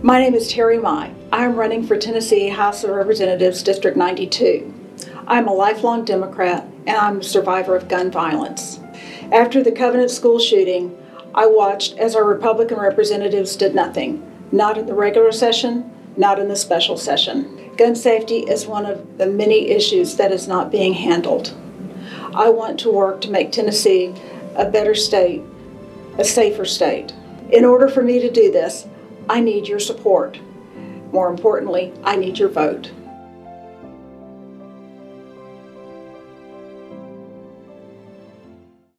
My name is Teri Mai. I am running for Tennessee House of Representatives District 92. I'm a lifelong Democrat and I'm a survivor of gun violence. After the Covenant School shooting, I watched as our Republican representatives did nothing, not in the regular session, not in the special session. Gun safety is one of the many issues that is not being handled. I want to work to make Tennessee a better state, a safer state. In order for me to do this, I need your support. More importantly, I need your vote.